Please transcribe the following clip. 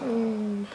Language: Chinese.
嗯。